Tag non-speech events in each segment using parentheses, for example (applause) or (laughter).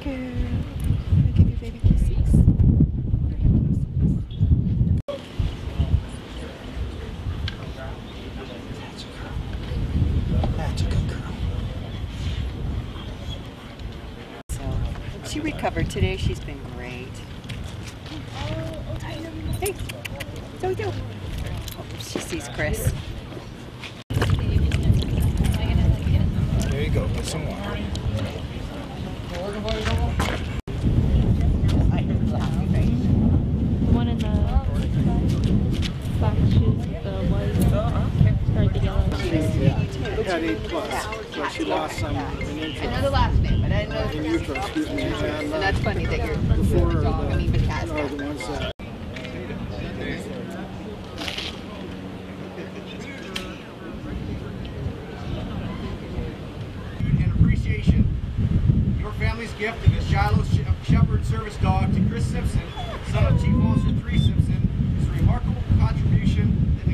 Okay. I'll give you baby kisses. Girl. She recovered today. She's been great. Hey, so do. Oh, she sees Chris. There you go. Put some water. She lost some in I interest. know the last name, but I didn't know In utero, excuse me. And, And that's funny that you're before your dog, I mean, the cat. Uh, oh, the ones that and appreciation. Your family's gift of this Shiloh Sh- Shepherd service dog to Chris Simpson, son of Chief Officer 3 Simpson, is a remarkable contribution that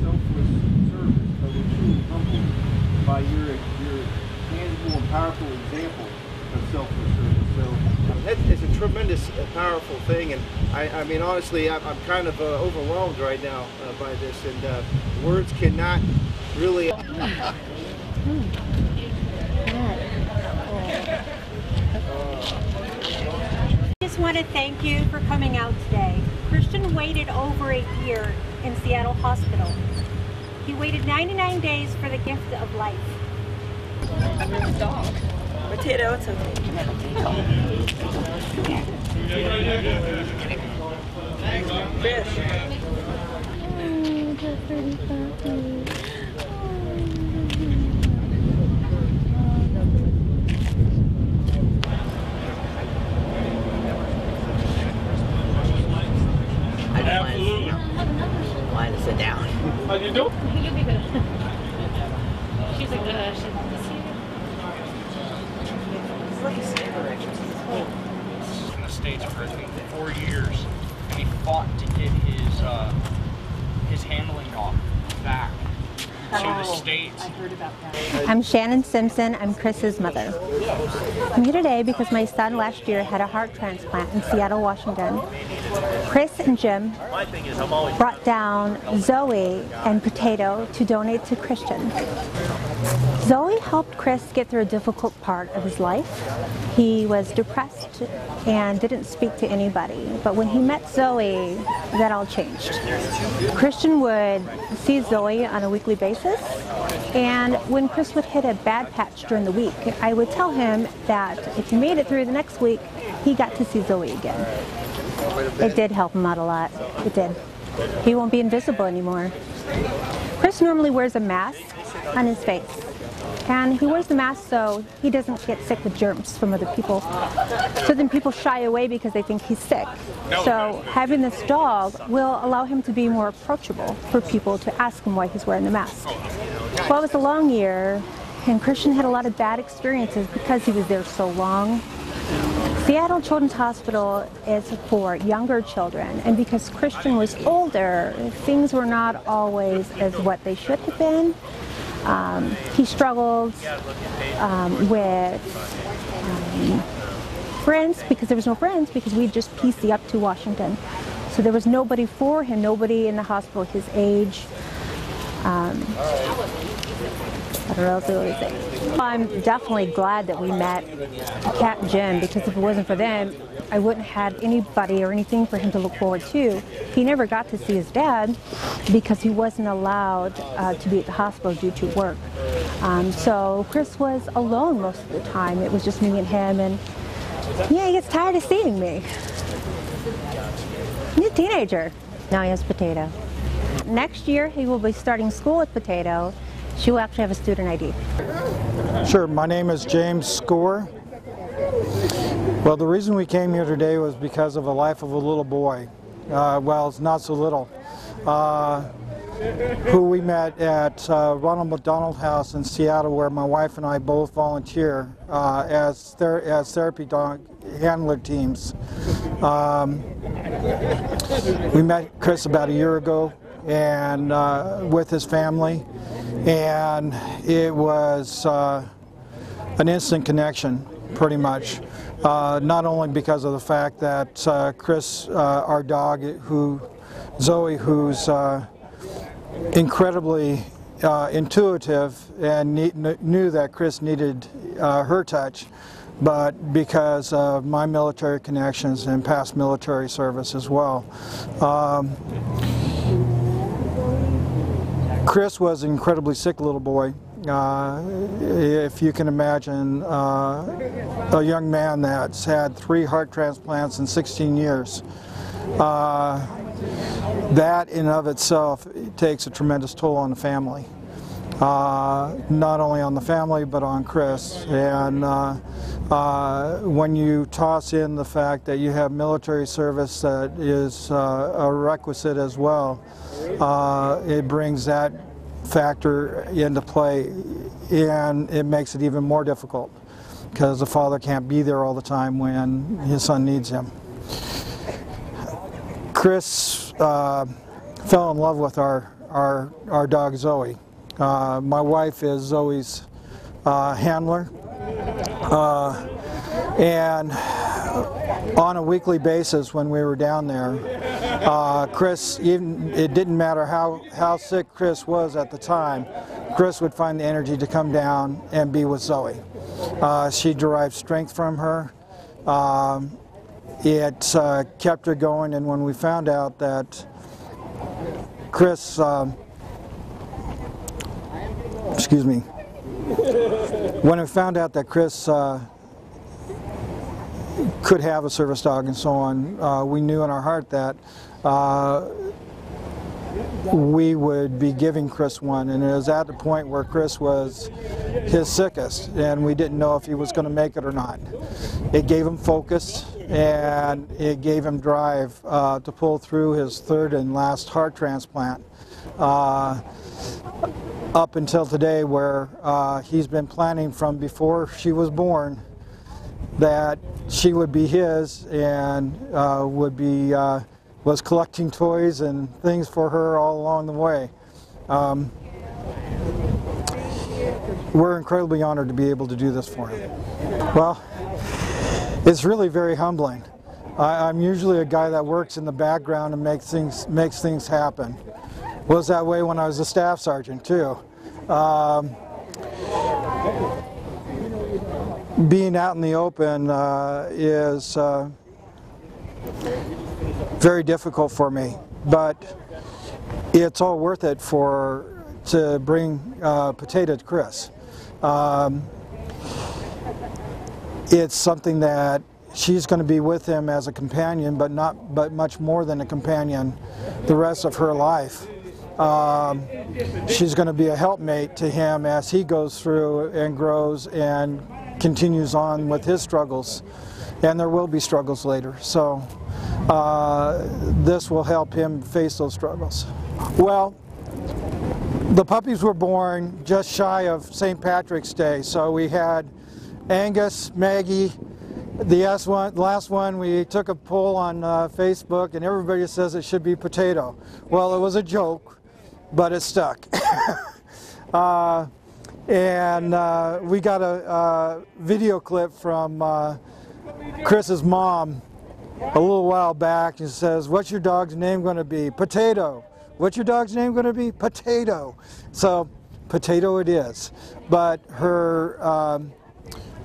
selfless service, but we're truly humbled by your, your tangible and powerful example of selfless service. So It's, it's a tremendous, uh, powerful thing, and I, I mean, honestly, I'm, I'm kind of uh, overwhelmed right now uh, by this, and uh, words cannot really. (laughs) (laughs) I just want to thank you for coming out today. Christian waited over a year in Seattle Hospital. He waited 99 days for the gift of life. Potato, it's okay. Oh, the pretty puppy. Absolutely. Why to sit down? You'll be good. She's like, uh, she's in the states for I think four years, and he fought to get his uh, his handling dog back to the states. heard about that. I'm Shannon Simpson. I'm Chris's mother. I'm here today because my son last year had a heart transplant in Seattle, Washington. Chris and Jim My thing is, I'm always brought down Zoe and Potato to donate to Christian. Zoe helped Chris get through a difficult part of his life. He was depressed and didn't speak to anybody. But when he met Zoe, that all changed. Christian would see Zoe on a weekly basis. And when Chris would hit a bad patch during the week, I would tell him that if he made it through the next week, he got to see Zoe again. It did help him out a lot. It did. He won't be invisible anymore. Chris normally wears a mask on his face. And he wears the mask so he doesn't get sick with germs from other people. So then people shy away because they think he's sick. So having this dog will allow him to be more approachable for people to ask him why he's wearing the mask. Well, it was a long year, and Christian had a lot of bad experiences because he was there so long. Seattle Children's Hospital is for younger children, and because Christian was older, things were not always as what they should have been. Um, he struggled um, with um, friends because there was no friends because we just PC up to Washington. So there was nobody for him, nobody in the hospital his age. Um. I'm definitely glad that we met Cap Jim because if it wasn't for them, I wouldn't have had anybody or anything for him to look forward to. He never got to see his dad because he wasn't allowed uh, to be at the hospital due to work. Um, so Chris was alone most of the time. It was just me and him, and yeah, he gets tired of seeing me. He's a teenager. Now he has Potato. Next year, he will be starting school with Potato. She will actually have a student ID. Sure, my name is James Skoor. Well, the reason we came here today was because of the life of a little boy. Uh, well, it's not so little. Uh, who we met at uh, Ronald McDonald House in Seattle, where my wife and I both volunteer uh, as, ther- as therapy dog handler teams. Um, we met Chris about a year ago and uh, with his family, and it was uh, an instant connection, pretty much. Uh, not only because of the fact that uh, Chris, uh, our dog, who Zoe, who's uh, incredibly intuitive and ne- knew that Chris needed her touch, but because of my military connections and past military service as well. Um, Chris was an incredibly sick little boy. Uh, if you can imagine uh, a young man that's had three heart transplants in 16 years, uh, that in of itself takes a tremendous toll on the family. Uh, not only on the family, but on Chris. And uh, uh, when you toss in the fact that you have military service that is uh, a requisite as well, uh, it brings that factor into play and it makes it even more difficult because the father can't be there all the time when his son needs him. Chris uh, fell in love with our, our, our dog Zoe. Uh, my wife is Zoe's uh, handler. Uh, and on a weekly basis when we were down there, uh, Chris, even it didn't matter how, how sick Chris was at the time, Chris would find the energy to come down and be with Zoe. Uh, she derived strength from her. Um, it kept her going, and when we found out that Chris, um, excuse me, when we found out that Chris uh, could have a service dog and so on, uh, we knew in our heart that uh, we would be giving Chris one. And it was at the point where Chris was his sickest, and we didn't know if he was going to make it or not. It gave him focus and it gave him drive uh, to pull through his third and last heart transplant. Uh, up until today, where uh, he's been planning from before she was born that she would be his and uh, would be uh, was collecting toys and things for her all along the way. Um, we're incredibly honored to be able to do this for him. Well, it's really very humbling. I, I'm usually a guy that works in the background and makes things makes things happen. Was that way when I was a staff sergeant too. Um, being out in the open uh, is uh, very difficult for me, but it's all worth it for to bring uh, potato to Chris. Um, it's something that she's going to be with him as a companion, but not but much more than a companion, the rest of her life. Um, she's going to be a helpmate to him as he goes through and grows and continues on with his struggles. And there will be struggles later. So uh, this will help him face those struggles. Well, the puppies were born just shy of St. Patrick's Day. So we had Angus, Maggie, the last one, last one we took a poll on uh, Facebook and everybody says it should be potato. Well, it was a joke, but it stuck. (laughs) uh, and uh, we got a, a, video clip from uh, Chris's mom a little while back. She says, "What's your dog's name going to be? Potato. What's your dog's name going to be? Potato." So, potato it is. But her um,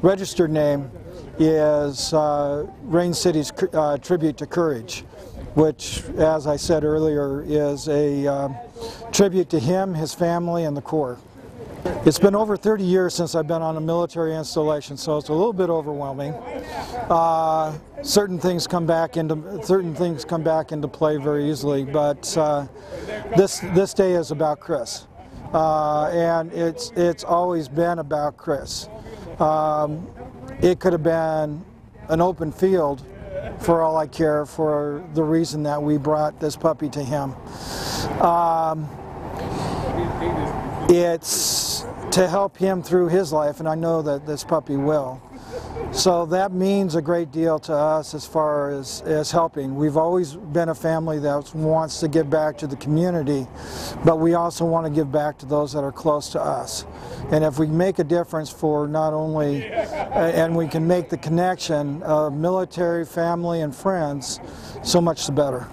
registered name is uh, Rain City's uh, tribute to courage, which, as I said earlier, is a um, tribute to him, his family, and the Corps. It's been over 30 years since I've been on a military installation, so it's a little bit overwhelming. Uh, certain things come back into certain things come back into play very easily, but uh, this this day is about Chris, uh, and it's it's always been about Chris. Um, it could have been an open field, for all I care for the reason that we brought this puppy to him. Um, it's to help him through his life, and I know that this puppy will. So that means a great deal to us as far as, as helping. We've always been a family that wants to give back to the community, but we also want to give back to those that are close to us. And if we make a difference for not only, and we can make the connection of military, family, and friends, so much the better.